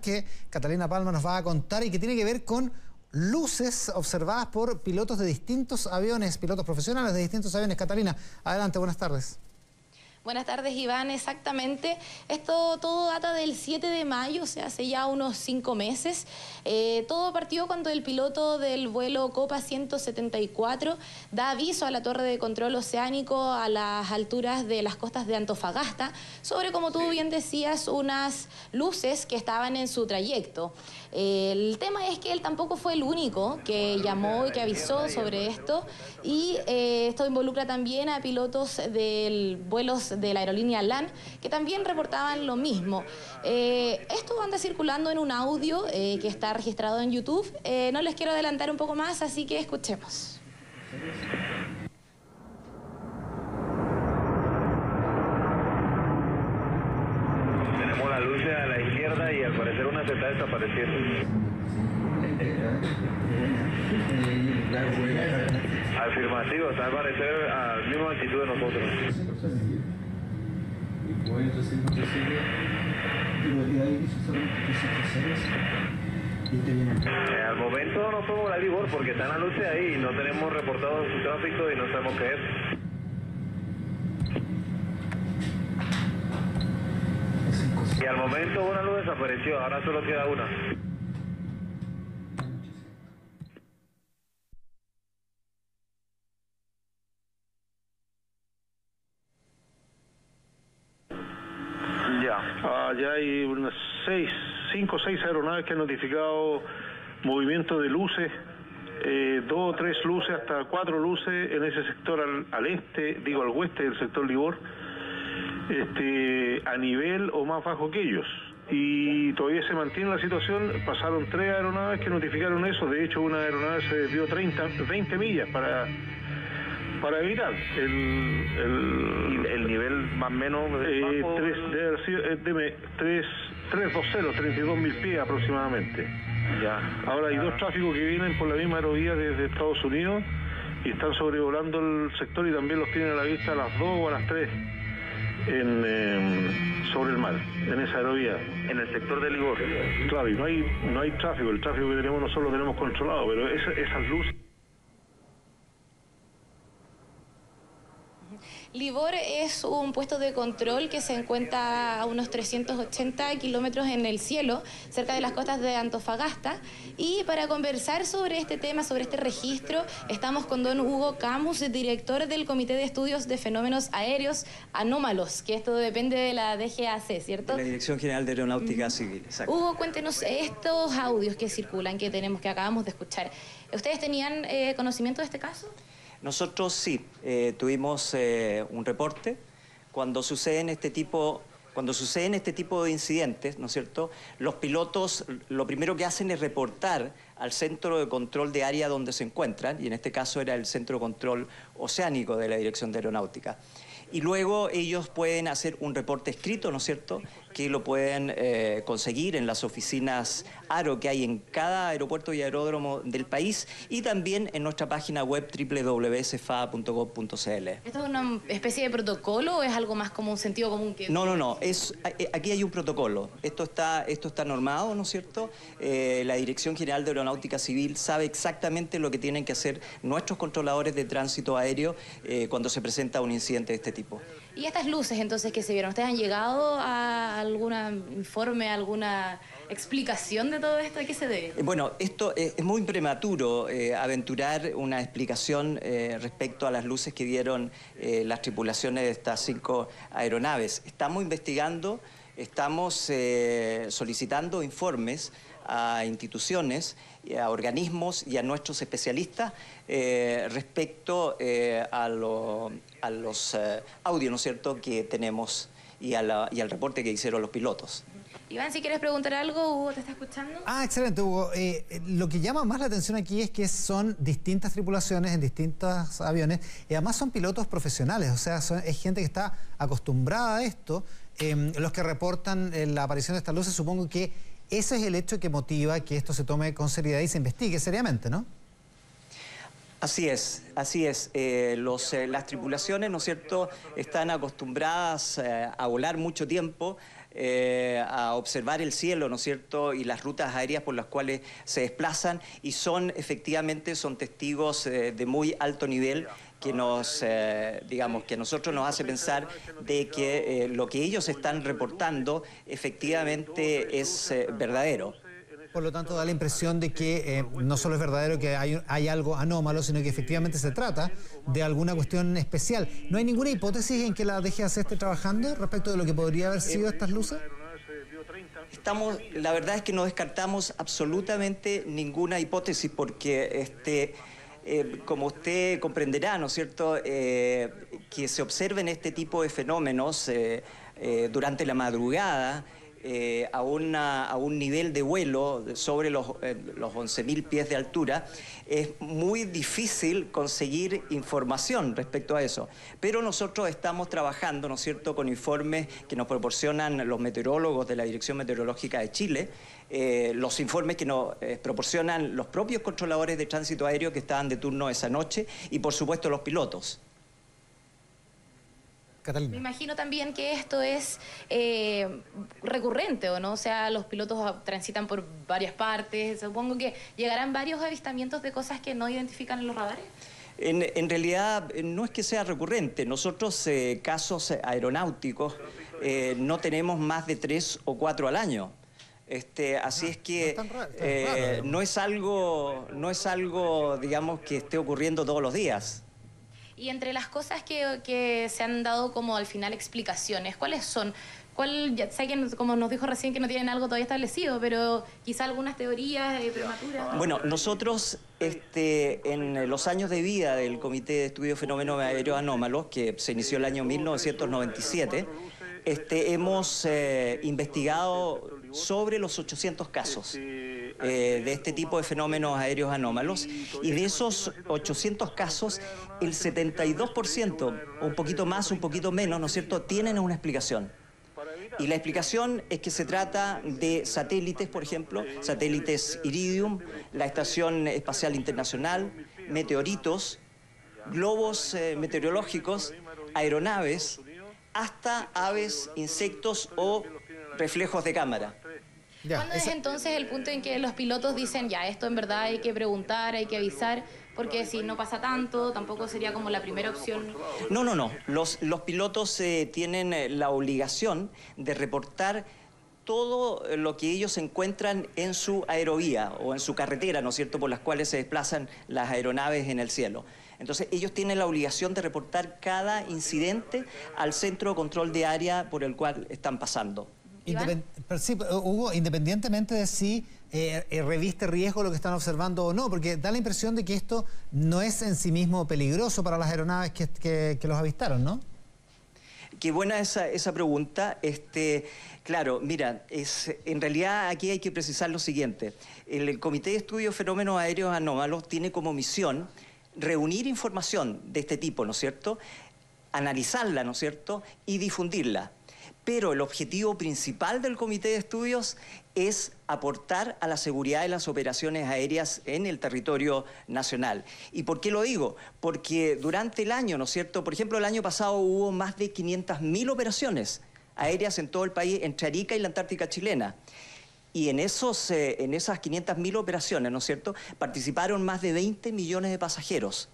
que Catalina Palma nos va a contar y que tiene que ver con luces observadas por pilotos de distintos aviones, pilotos profesionales de distintos aviones. Catalina, adelante, buenas tardes. Buenas tardes, Iván. Exactamente. Esto todo data del 7 de mayo, o sea, hace ya unos cinco meses. Eh, todo partió cuando el piloto del vuelo Copa 174 da aviso a la torre de control oceánico a las alturas de las costas de Antofagasta sobre, como tú bien decías, unas luces que estaban en su trayecto. El tema es que él tampoco fue el único que llamó y que avisó sobre esto y eh, esto involucra también a pilotos del vuelos de la aerolínea LAN, que también reportaban lo mismo. Eh, esto anda circulando en un audio eh, que está registrado en YouTube. No les quiero adelantar un poco más, así que escuchemos. Luz a la izquierda y al parecer una se está desapareciendo. Afirmativo, está al parecer a la misma altitud de nosotros. Eh, al momento no podemos la Libor porque están las luces ahí y no tenemos reportado su tráfico y no sabemos qué es. Y al momento una luz desapareció, ahora solo queda una. ya hay unas seis, cinco o seis aeronaves que han notificado movimiento de luces, eh, dos o tres luces, hasta cuatro luces en ese sector al, este, digo al oeste del sector Libor, este, a nivel o más bajo que ellos. Y todavía se mantiene la situación, pasaron tres aeronaves que notificaron eso, de hecho una aeronave se desvió 30, 20 millas para para evitar el, el, nivel más o menos eh, 3, 320, 32 mil pies aproximadamente. Ya. Ahora hay dos tráficos que vienen por la misma aerovía desde Estados Unidos y están sobrevolando el sector y también los tienen a la vista a las 2 o a las 3 en, em, sobre el mar, en esa aerovía. En el sector de Ligor. Claro, y no hay, no hay tráfico, el tráfico que tenemos nosotros lo tenemos controlado, pero esas luces... Libor es un puesto de control que se encuentra a unos 380 kilómetros en el cielo, cerca de las costas de Antofagasta. Y para conversar sobre este tema, sobre este registro, estamos con don Hugo Camus, director del Comité de Estudios de Fenómenos Aéreos Anómalos, que esto depende de la DGAC, ¿cierto? la Dirección General de Aeronáutica Civil, exacto. Hugo, cuéntenos estos audios que circulan, que tenemos, que acabamos de escuchar. ¿Ustedes tenían eh, conocimiento de este caso? Nosotros sí, eh, tuvimos eh, un reporte. Cuando suceden este tipo cuando suceden este tipo de incidentes, ¿no es cierto? Los pilotos lo primero que hacen es reportar al centro de control de área donde se encuentran, y en este caso era el centro de control oceánico de la Dirección de Aeronáutica. Y luego ellos pueden hacer un reporte escrito, ¿no es cierto?, que lo pueden eh, conseguir en las oficinas ARO que hay en cada aeropuerto y aeródromo del país y también en nuestra página web www.cfa.gov.cl. ¿Esto es una especie de protocolo o es algo más como un sentido común que...? No, no, no. Es, eh, aquí hay un protocolo. Esto está, esto está normado, ¿no es cierto? Eh, la Dirección General de Aeronáutica Civil sabe exactamente lo que tienen que hacer nuestros controladores de tránsito aéreo cuando se presenta un incidente de este tipo. ¿Y estas luces entonces que se vieron? ¿Ustedes han llegado a algún informe, alguna explicación de todo esto? ¿A qué se debe? Eh, bueno, esto es muy prematuro eh, aventurar una explicación eh, respecto a las luces que dieron las tripulaciones de estas cinco aeronaves. Estamos investigando, estamos solicitando informes a instituciones, a organismos y a nuestros especialistas respecto a, a, los audios, ¿no es cierto?, que tenemos y, al reporte que hicieron los pilotos. Iván, si quieres preguntar algo, Hugo te está escuchando. Ah, excelente, Hugo. Eh, eh, lo que llama más la atención aquí es que son distintas tripulaciones en distintos aviones y además son pilotos profesionales, o sea, es gente que está acostumbrada a esto. Em, los que reportan eh, la aparición de estas luces, supongo que ese es el hecho que motiva que esto se tome con seriedad y se investigue seriamente, ¿no? Así es, así es. Eh, los, eh, las tripulaciones, ¿no es cierto?, están acostumbradas eh, a volar mucho tiempo. Eh, a observar el cielo, ¿no es cierto?, y las rutas aéreas por las cuales se desplazan y son efectivamente son testigos eh, de muy alto nivel que nos, eh, digamos, que a nosotros nos hace pensar de que lo que ellos están reportando efectivamente es verdadero. Por lo tanto, da la impresión de que eh, no solo es verdadero que hay, hay, algo anómalo, sino que efectivamente se trata de alguna cuestión especial. ¿No hay ninguna hipótesis en que la DGAC esté trabajando respecto de lo que podría haber sido estas luces? Estamos, la verdad es que no descartamos absolutamente ninguna hipótesis porque este, eh, como usted comprenderá, ¿no es cierto?, eh, que se observen este tipo de fenómenos durante la madrugada eh, a, a, un nivel de vuelo sobre los, eh, los 11.000 pies de altura, es muy difícil conseguir información respecto a eso. Pero nosotros estamos trabajando, ¿no es cierto?, con informes que nos proporcionan los meteorólogos de la Dirección Meteorológica de Chile, eh, los informes que nos proporcionan los propios controladores de tránsito aéreo que estaban de turno esa noche y, por supuesto, los pilotos. Me imagino también que esto es eh, recurrente, ¿o no? O sea, los pilotos transitan por varias partes. Supongo que llegarán varios avistamientos de cosas que no identifican en los radares. En, realidad no es que sea recurrente. Nosotros eh, casos aeronáuticos eh, no tenemos más de tres o cuatro al año. Este, así es que no es algo, no es allo digamos, que esté ocurriendo todos los días. Y entre las cosas que, se han dado como al final explicaciones, ¿cuáles son? ¿Cuál, ya sé que como nos dijo recién que no tienen algo todavía establecido, pero quizá algunas teorías eh, prematuras? Bueno, nosotros este, en los años de vida del Comité de Estudio de Fenómenos Aéreos Anómalos, que se inició el año 1997, este, hemos eh, investigado sobre los 800 casos eh, de este tipo de fenómenos aéreos anómalos y de esos 800 casos el 72%, un poquito más, un poquito menos, ¿no es cierto?, tienen una explicación. Y la explicación es que se trata de satélites, por ejemplo, satélites Iridium, la Estación Espacial Internacional, meteoritos, globos eh, meteorológicos, aeronaves, hasta aves, insectos o reflejos de cámara. ¿Cuándo es entonces el punto en que los pilotos dicen, ya, esto en verdad hay que preguntar, hay que avisar? Porque si no pasa tanto, tampoco sería como la primera opción. No, no, no. Los, los pilotos eh, tienen eh, la obligación de reportar todo lo que ellos encuentran en su aerovía o en su carretera, ¿no es cierto?, por las cuales se desplazan las aeronaves en el cielo. Entonces, ellos tienen la obligación de reportar cada incidente al centro de control de área por el cual están pasando. Sí, Hugo, independientemente de si eh, eh, reviste riesgo lo que están observando o no, porque da la impresión de que esto no es en sí mismo peligroso para las aeronaves que, los avistaron, ¿no? Qué buena esa, esa pregunta. Este, claro, mira, es, en realidad aquí hay que precisar lo siguiente. El, Comité de Estudio de Fenómenos Aéreos Anómalos tiene como misión reunir información de este tipo, ¿no es cierto? Analizarla, ¿no es cierto? Y difundirla. Pero el objetivo principal del Comité de Estudios es aportar a la seguridad de las operaciones aéreas en el territorio nacional. ¿Y por qué lo digo? Porque durante el año, ¿no es cierto? Por ejemplo, el año pasado hubo más de 500.000 operaciones aéreas en todo el país, entre Arica y la Antártica chilena. Y en, esos, eh, en esas 500.000 operaciones, ¿no es cierto?, participaron más de 20 millones de pasajeros.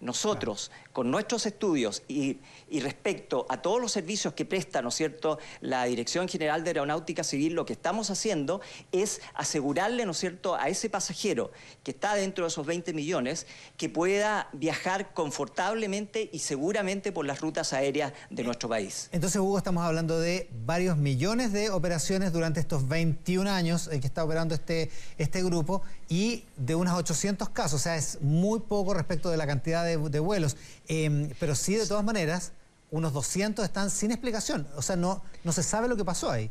Nosotros, con nuestros estudios y, respecto a todos los servicios que presta, ¿no es cierto?, la Dirección General de Aeronáutica Civil, lo que estamos haciendo es asegurarle, ¿no es cierto?, a ese pasajero que está dentro de esos 20 millones, que pueda viajar confortablemente y seguramente por las rutas aéreas de nuestro país. Entonces, Hugo, estamos hablando de varios millones de operaciones durante estos 21 años en que está operando este, este grupo y de unos 800 casos, o sea, es muy poco respecto de la cantidad de, vuelos. Em, pero sí, de todas maneras, unos 200 están sin explicación, o sea, no, no se sabe lo que pasó ahí.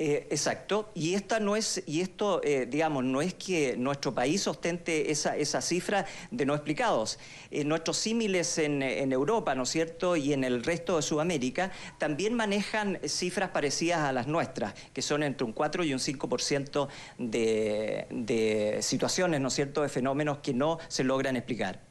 Eh, exacto, y esta no es, y esto, eh, digamos, no es que nuestro país ostente esa, esa cifra de no explicados. Eh, nuestros símiles en, Europa, ¿no es cierto?, y en el resto de Sudamérica, también manejan cifras parecidas a las nuestras, que son entre un 4 y un 5% de, de situaciones, ¿no es cierto?, de fenómenos que no se logran explicar.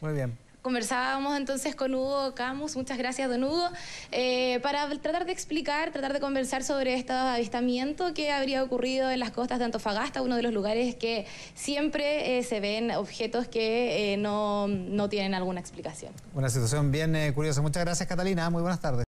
Muy bien. conversábamos entonces con Hugo Camus, muchas gracias don Hugo, eh, para tratar de explicar, tratar de conversar sobre este avistamiento que habría ocurrido en las costas de Antofagasta, uno de los lugares que siempre eh, se ven objetos que eh, no, no, tienen alguna explicación. Una situación bien curiosa. Muchas gracias Catalina, muy buenas tardes.